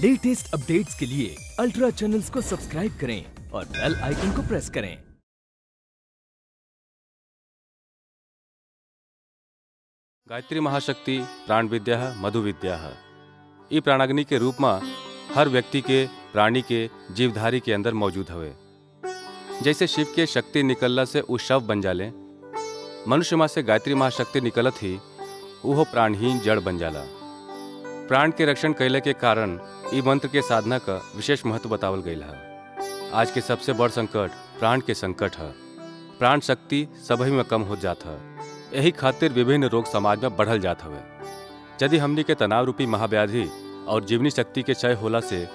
Latest updates के लिए ultra channels को सब्सक्राइब करें और बेल आइकन को प्रेस करें। गायत्री महाशक्ति प्राण विद्या मधु विद्या ई प्राणाग्नि के रूप में हर व्यक्ति के, प्राणी के, जीवधारी के अंदर मौजूद हवे। जैसे शिव के शक्ति निकलला से उ शव बन जाले, मनुष्य माँ से गायत्री महाशक्ति निकलत ही उहो प्राणहीन जड़ बन जाला। प्राण के रक्षण कैले के कारण ई मंत्र के साधना का विशेष महत्व बतावल गईल है। आज के सबसे बड़ संकट प्राण के संकट है। प्राण शक्ति सभी में कम हो जाता है। यही खातिर विभिन्न रोग समाज में बढ़ल जात हवे। यदि हमनी के तनाव रूपी महाव्याधि और जीवनी शक्ति के क्षय होला से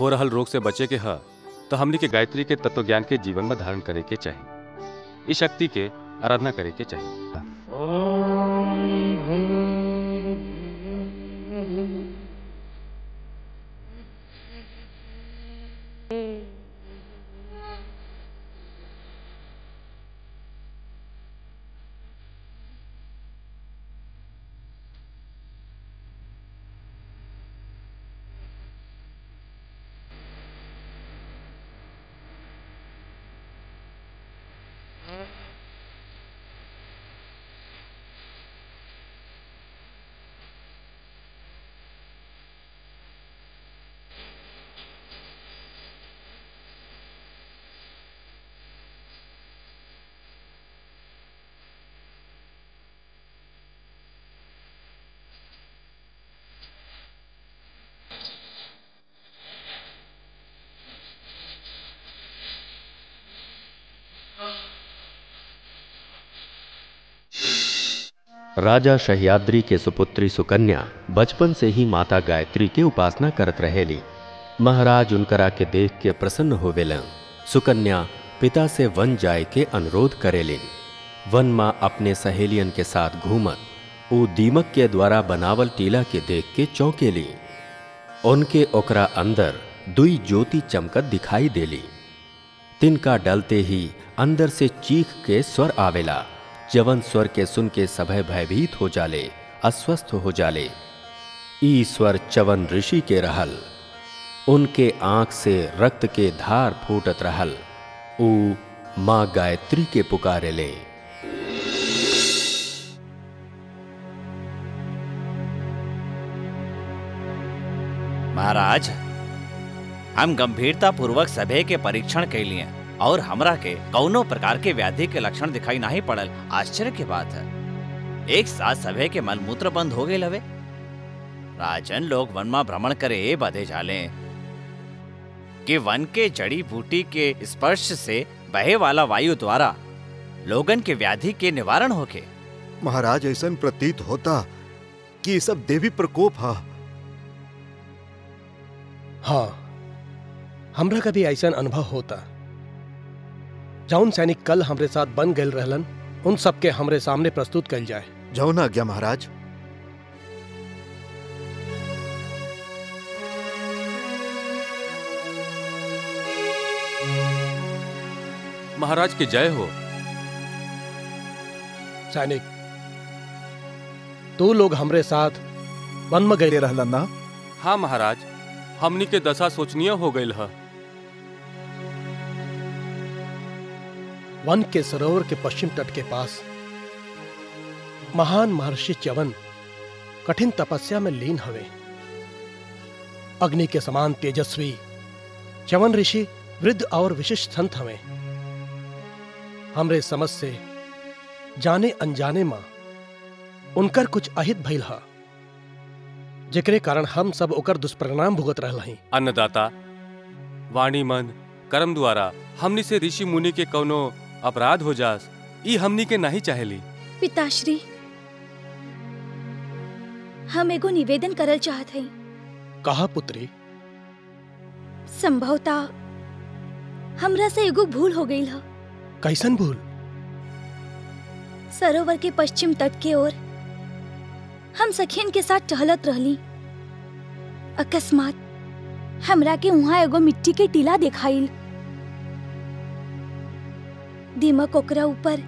हो रहल रोग से बचे के है तो हमनी के गायत्री के तत्व ज्ञान के जीवन में धारण करे के चाहिए इस शक्ति के आराधना करे के चाहिए राजा शह्याद्री के सुपुत्री सुकन्या बचपन से ही माता गायत्री के उपासना करत रहेली। महाराज उनकरा के देख के प्रसन्न होवेलन सुकन्या पिता से वन जाय के अनुरोध करेलिन। वन माँ अपने सहेलियन के साथ घूमत, ऊ दीमक के द्वारा बनावल टीला के देख के चौंकेली। उनके ओकरा अंदर दुई ज्योति चमकत दिखाई देली। तिनका डलते ही अंदर से चीख के स्वर आवेला। जवन स्वर के सुन के सभय भयभीत हो जाले, अस्वस्थ हो जाले। ई स्वर चवन ऋषि के रहल, उनके आँख से रक्त के धार फूटत रहल। ऊ माँ गायत्री के पुकारे ले। महाराज, हम गंभीरता पूर्वक सभे के परीक्षण कैलिए और हमरा के कौनो प्रकार के व्याधि के लक्षण दिखाई नहीं पड़ल। आश्चर्य की बात है। एक साथ सभे के मलमूत्र बंद हो गए लवे। राजन लोग वन में भ्रमण करे बधे जाले कि वन के जड़ी बूटी के स्पर्श से बहे वाला वायु द्वारा लोगन के व्याधि के निवारण होके महाराज ऐसा प्रतीत होता कि ये सब देवी प्रकोप हा। हाँ हमरा का भी ऐसा अनुभव होता। जौन सैनिक कल हमरे साथ बन गए रहलन उन सबके हमरे सामने प्रस्तुत कल जाए जौन ना आज्ञा महाराज। महाराज की जय हो। सैनिक तू लोग हमरे साथ वन में गए रहलन ना? हाँ महाराज हमनी के दशा सोचनीय हो गई है। वन के सरोवर के पश्चिम तट के पास। महान महर्षि च्यवन कठिन तपस्या में लीन हवे। अग्नि के समान तेजस्वी च्यवन ऋषि वृद्ध और विशिष्ट संत हवे। हमरे समझ से जाने अनजाने माँ उनकर कुछ अहित भइल हा, जेकरे कारण हम सब ओकर दुष्परिणाम भुगत रहल हई अन्नदाता, वाणी मन, कर्म द्वारा हमनी से ऋषि मुनि के कौनो अपराध हो जास ई हमनी के नहीं चाहेली। पिताश्री हम एगो निवेदन करल चाहत हई। कहा पुत्री? संभवतः हमरा से एगो भूल हो गई ह। कैसन भूल? सरोवर के पश्चिम तट के ओर हम सखियन के साथ टहलत रहली। अकस्मात हमरा के वहाँ एगो मिट्टी के टीला दिखाइल। दीमक ओकरा ऊपर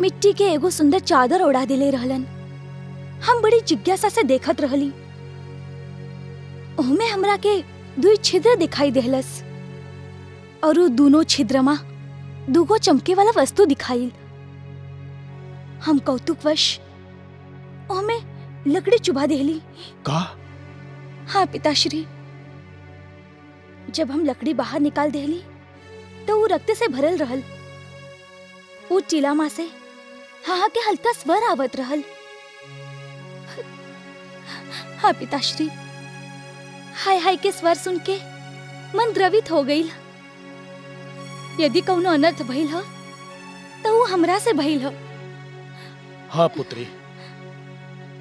मिट्टी के एगो सुंदर चादर ओढ़ा दिले रहलन। हम बड़ी जिज्ञासा से देखत रहली। ओहमे हमरा के दुई छिद्र दिखाई देहलस। और उ दोनों छिद्रमा दूगो चमके वाला वस्तु दिखाई हम कौतुकवश ओमे लकड़ी चुभा देहली। का? हाँ पिताश्री। जब हम लकड़ी बाहर निकाल देहली तो वो रक्त से भरल रहल। वो टीलामा से। हाँ के हल्का स्वर आवत रहल। हाँ पिताश्री। हाय हाय, के स्वर सुन के मन द्रवित हो गईल यदि कौनो अनर्थ भइल ह तो वो हमरा से भइल ह। हाँ पुत्री।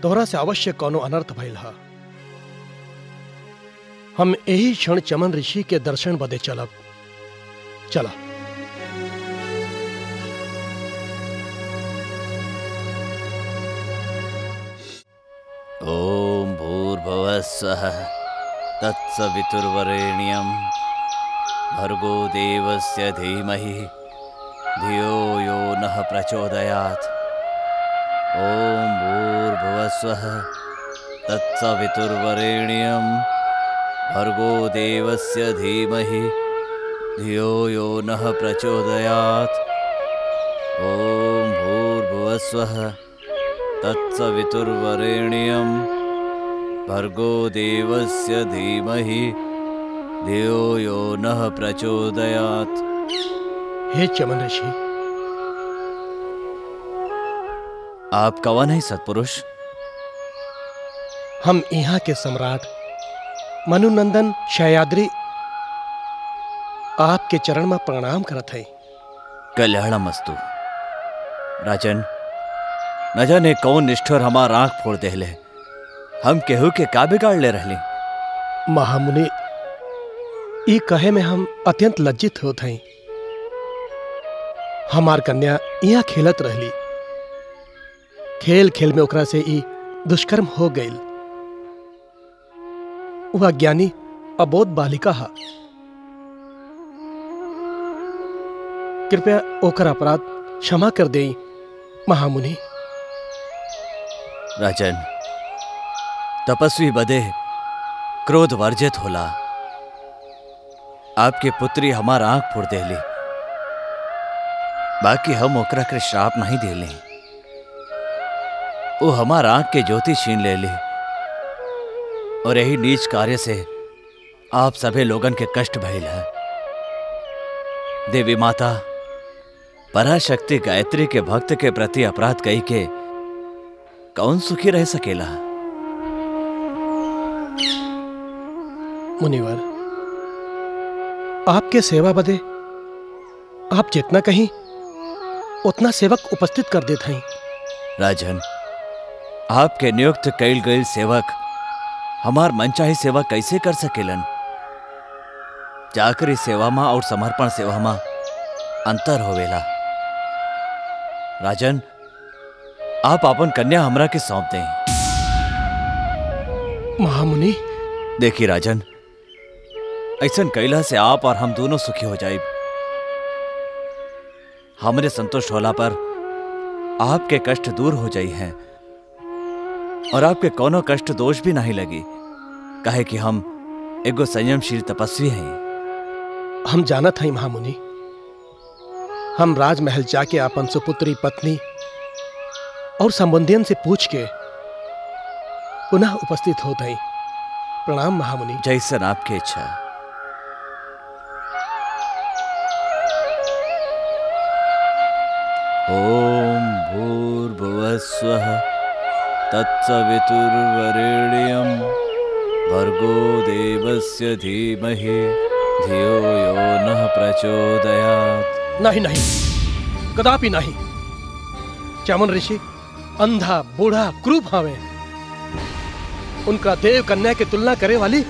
तोहरा से अवश्य कोनो अनर्थ भइल हा। हम यही क्षण चमन ऋषि के दर्शन बदे चलब। चला। स्वः तत्सवितुर्वरेण्यं भर्गो देवस्य धीमहि। धियो यो नः प्रचोदयात्। ॐ भूर्भुवः स्वः तत्सवितुर्वरेण्यं भर्गो देवस्य धीमहि। धियो यो नः प्रचोदयात्। ॐ भूर्भुवः स्वः तत्सवितुर्वरेण्यं भर्गो देवस्य धीमहि धियो यो नः प्रचोदयात्। हे चमन ऋषि। आप कवन है सत्पुरुष? हम यहाँ के सम्राट मनुनंदन शयाद्री आपके चरण में प्रणाम करत है। कल्याणमस्तु। राजन न जाने कौन निष्ठुर हमार आँख फोड़ देहले हम केहू के का बिगाड़ ले रहे महामुनि ई कहे में हम अत्यंत लज्जित होत हई। हमार कन्या यहाँ खेलत रहली। खेल खेल में ओकरा से ई दुष्कर्म हो गईल वह ज्ञानी अबोध बालिका हा। कृपया ओकर अपराध क्षमा कर देई महामुनि। राजन तपस्वी बदे क्रोध वर्जित होला। आपके पुत्री हमार आँख फोड़ देली। बाकी हम ओकरा के श्राप नहीं देले। वो हमार आँख के ज्योति छीन ले ली और यही नीच कार्य से आप सभी लोगन के कष्ट भइल है। देवी माता, पराशक्ति गायत्री के भक्त के प्रति अपराध कही के कौन सुखी रह सकेला? मुनिवर आपके सेवा बदे आप जितना कहीं उतना सेवक उपस्थित कर देते हैं। राजन आपके नियुक्त कैल गईल सेवक हमार मनचाही सेवा कैसे कर सकेलन? चाकरी सेवा में और समर्पण सेवा में अंतर होवेला। राजन आप अपन कन्या हमरा के सौंप दें। महामुनि। देखिए राजन ऐसन कैला से आप और हम दोनों सुखी हो जाए हमरे संतुष्ट होला पर आपके कष्ट दूर हो जाई हैं और आपके कोनो कष्ट दोष भी नहीं लगी। कहे कि हम एगो संयमशील तपस्वी हैं। हम जानत हई महामुनि हम राजमहल जाके अपन सुपुत्री पत्नी और संबंधियन से पूछ के पुनः उपस्थित होत हई प्रणाम महामुनि। जैसन आपकी इच्छा। ॐ भूर्भुवस्वः तत्सवितुर्वरेण्यं भर्गो देवस्य धीमहि धियो यो नः प्रचोदयात्। नहीं नहीं कदापि नहीं। चमन ऋषि अंधा बूढ़ा क्रूप हवे उनका देव कन्या की तुलना करे वाली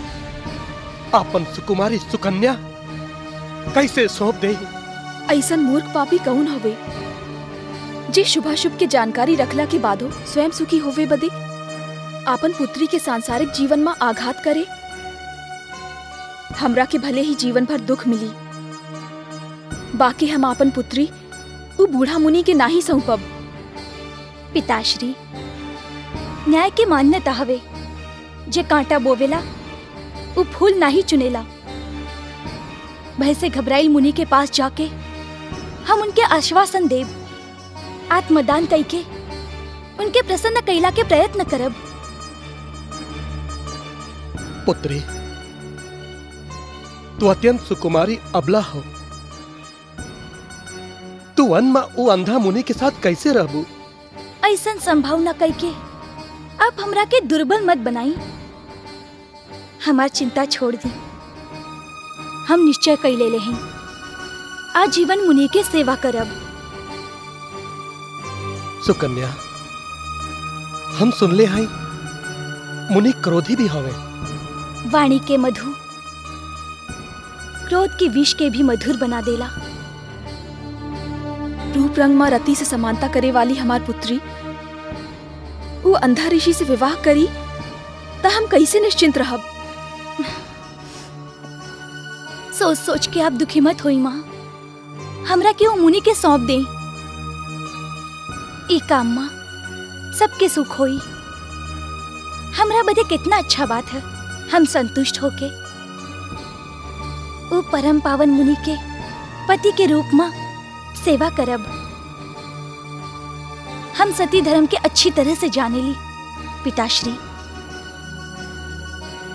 आपन सुकुमारी सुकन्या कैसे सौंप दे ऐसन मूर्ख पापी कौन हवे? जे शुभाशुभ के जानकारी रखला के बादो स्वयं सुखी होवे बदे। आपन पुत्री के सांसारिक जीवन में आघात करे। हमरा के भले ही जीवन भर दुख मिली। बाकी हम आपन पुत्री, उ बूढ़ा मुनि के नाही सौंपब। पिताश्री, न्याय के मान्यता हवे। जे कांटा बोवेला वो फूल नहीं चुनेला। भय से घबराइल मुनि के पास जाके हम उनके आश्वासन देव आत्मदान कई के उनके प्रसन्न कैला के प्रयत्न करब। पुत्री तू अत्यंत सुकुमारी अबला हो। तू वन में वो अंधा मुनि के साथ कैसे रहबू? ऐसन संभावना कई के आप हमरा के दुर्बल मत बनाई। हमार चिंता छोड़ दी। हम निश्चय कई ले हैं। आजीवन मुनि के सेवा करब। सुकन्या, हम सुनले हई मुनि क्रोधी भी हवे। वाणी के मधु, क्रोध के विष के भी मधुर बना देला। रूप रंग में रति से समानता करे वाली हमार पुत्री, वो अंधा ऋषि से विवाह करी, त हम कैसे निश्चिंत रहब? सोच सोच के आप दुखी मत होई माँ। हमरा के वो मुनि के सौंप दे? काम माँ सबके सुख होई। हमरा बदे कितना अच्छा बात है, हम संतुष्ट होके। वो परम पावन मुनि के पति के रूप में सेवा करब। हम सती धर्म के अच्छी तरह से जाने ली, पिताश्री।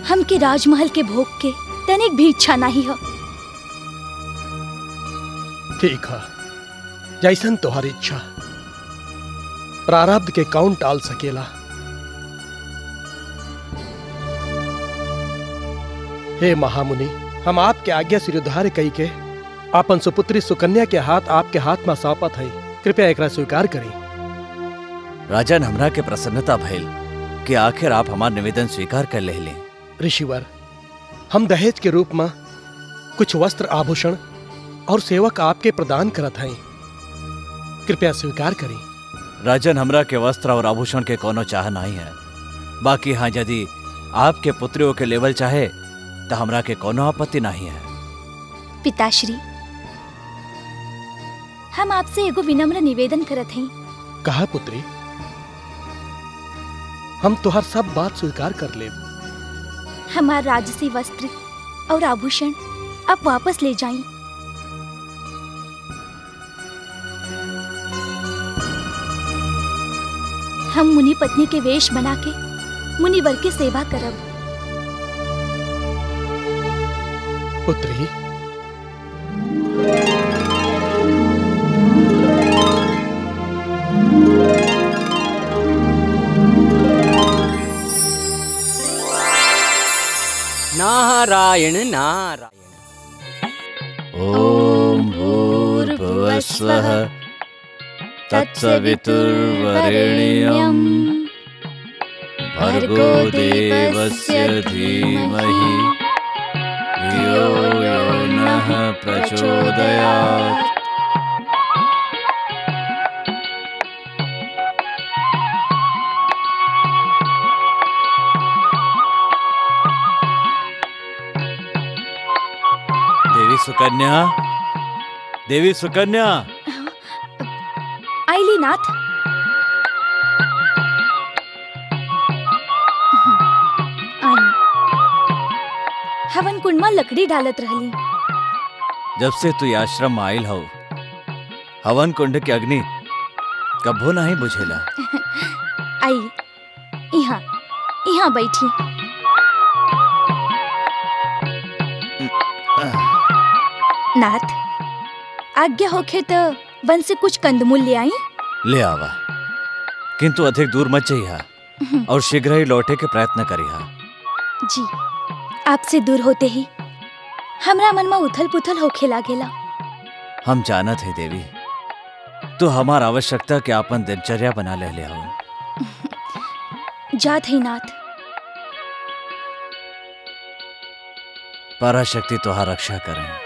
हम के राजमहल के भोग के तनिक भी इच्छा नहीं है। ठीक है, जैसन तोहर इच्छा। प्रारब्ध के कौन टाल सकेला। हे महामुनि हम आपके आज्ञा सिरोधार्य कई के आपन सुपुत्री सुकन्या के हाथ आपके हाथ में सौंपत है। कृपया एकरा स्वीकार करी। राजन हमरा के प्रसन्नता भइल कि आखिर आप हमार निवेदन स्वीकार कर ले लें ऋषिवर हम दहेज के रूप में कुछ वस्त्र आभूषण और सेवक आपके प्रदान करत हैं। कृपया स्वीकार करी। राजन हमरा के वस्त्र और आभूषण के कोनो चाह नहीं है। बाकी हाँ यदि आपके पुत्रियों के लेवल चाहे तो हमरा के कोनो आपत्ति नहीं है। पिताश्री हम आपसे एगो विनम्र निवेदन करत हैं। कहा पुत्री? हम तुहार सब बात स्वीकार कर ले हमार राजसी वस्त्र और आभूषण आप वापस ले जाएँ। हम मुनि पत्नी के वेश बना के मुनिवर की सेवा करब। पुत्री। नारायण नारायण। ॐ भूर्भुवस्वः। तत्सवितुर्वरेण्यम्। भर्गो देवस्य धीमहि। धियो यो नः प्रचोदयात्। देवी सुकन्या। देवी सुकन्या। आईली नाथ हवन कुंड में लकड़ी डालत रहली। जब से तू आश्रम में आयल हो हवन कुंड के अग्नि कभो नहीं बुझेला। आई यहाँ यहाँ बैठी। नाथ आज्ञा होखे तो वन से कुछ कंदमूल ले आई? ले आवा। किंतु अधिक दूर मत जइहा और शीघ्र ही लौटे के प्रयत्न करिहा। जी आपसे दूर होते ही हमरा मन में उथल पुथल होखे लागेला। हम जानत है देवी तो हमार आवश्यकता के आपन दिनचर्या बना ले ले हो जात है नाथ। पराशक्ति तुहार रक्षा करें।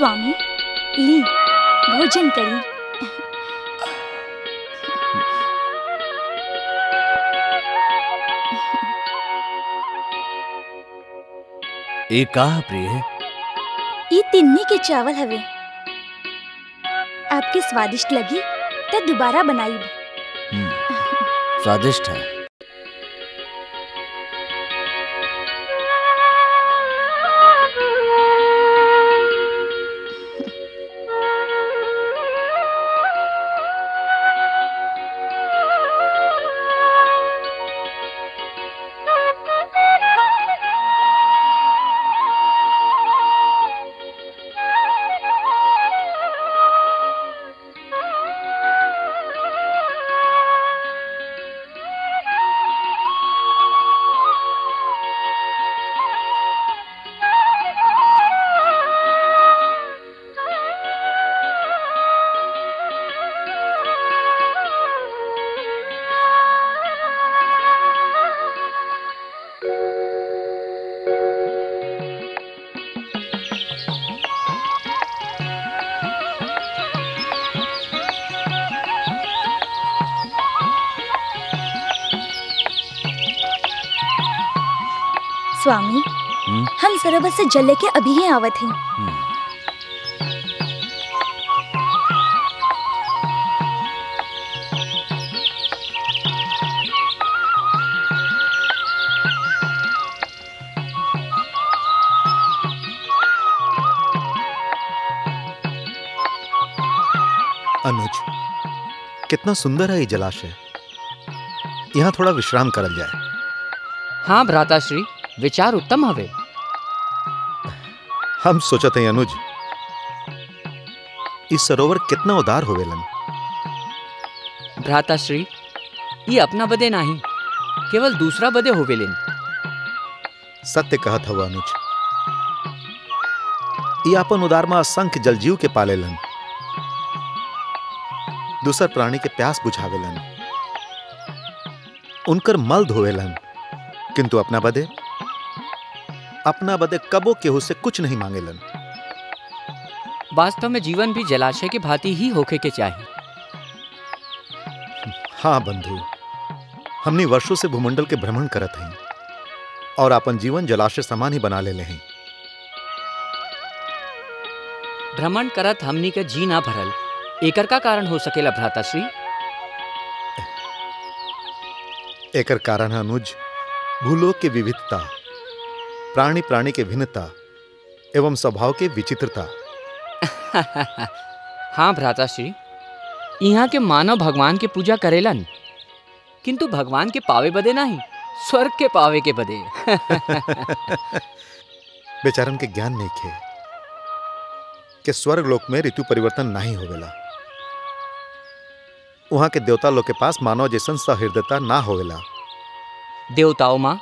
स्वामी ली भोजन करी। एक का प्रिय। ई तिन्नी के चावल हवे। आपके स्वादिष्ट लगी तो दोबारा बनाई। स्वादिष्ट है। स्वामी हम्म? हम सरोवर से जल लेके अभी ही आवत हैं। अनुज कितना सुंदर है ये जलाशय। यहाँ थोड़ा विश्राम करल जाए। हाँ भ्राताश्री। विचार उत्तम हवे हम सोचत हैं अनुज इस सरोवर कितना उदार होवेलन। भ्राताश्री ये अपना बदे नहीं केवल दूसरा बदे होवेलिन। सत्य कहत हवा अनुज। ये अपन उदार में असंख्य जलजीव के पालेलन। दूसर प्राणी के प्यास बुझावेलन। उनकर मल धोवेलन किंतु अपना बदे अपना बदे कबो केहू से कुछ नहीं मांगेलन वास्तव में जीवन भी जलाशय की भांति ही होके के चाहिए। हाँ बंधु हमने वर्षों से भूमंडल के भ्रमण करत हैं और अपन जीवन जलाशय समान ही बना ले हैं। भ्रमण करत हमनी के जी ना भरल एकर का कारण हो सकेला भ्राताश्री एकर कारण है अनुज भूलोक के विविधता। प्राणी प्राणी के भिन्नता एवं स्वभाव के विचित्रता। हाँ भ्राताश्री यहाँ के मानव भगवान के पूजा करेलन किंतु भगवान के पावे बदे नहीं स्वर्ग के पावे के बदे। बेचारन के ज्ञान नहीं खे कि स्वर्ग लोक में ऋतु परिवर्तन नहीं होवेला। वहाँ के देवता लोग के पास मानव जैसन सहृदयता ना होवेला। देवताओं माँ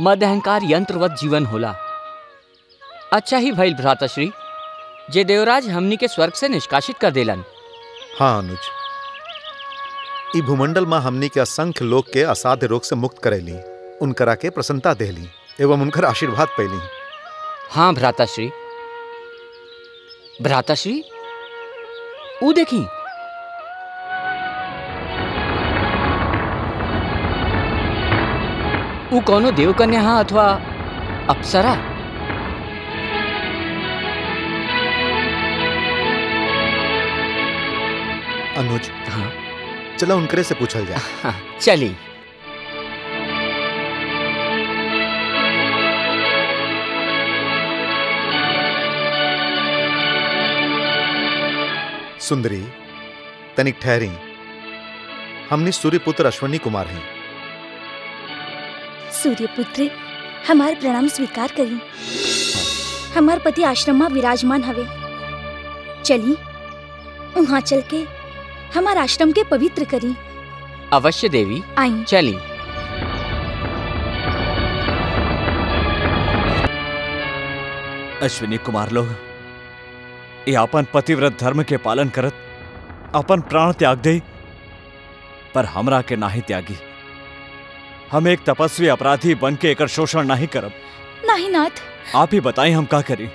मद अहंकार यंत्रवत जीवन होला। अच्छा ही भइल भ्राताश्री जे देवराज हमनी के स्वर्ग से निष्कासित कर देलन। हाँ अनुज। ई भूमंडल में हमनी के असंख्य लोग के असाध्य रोग से मुक्त करेली उनकरा के प्रसन्नता देली एवं उनकर आशीर्वाद पैली। हाँ भ्राताश्री। भ्राताश्री ऊ देखी कौनो देवकन्या हा अथवा अप्सरा? अनुज। हाँ। चलो उनकरे से पूछल जाए। हाँ चली सुंदरी तनिक ठहरी। हमने सूर्यपुत्र अश्वनी कुमार हैं। सूर्यपुत्र हमार प्रणाम स्वीकार करी। हमार पति आश्रम में विराजमान हवे। चली वहाँ चल के हमार आश्रम के पवित्र करी। अवश्य देवी आई। चली। अश्विनी कुमार लोग ये अपन पतिव्रत धर्म के पालन करत अपन प्राण त्याग दे पर हमरा के नाही त्यागी। हम एक तपस्वी अपराधी बन के एक शोषण नहीं करब। नहीं नाथ। आप ही बताएँ हम क्या करी।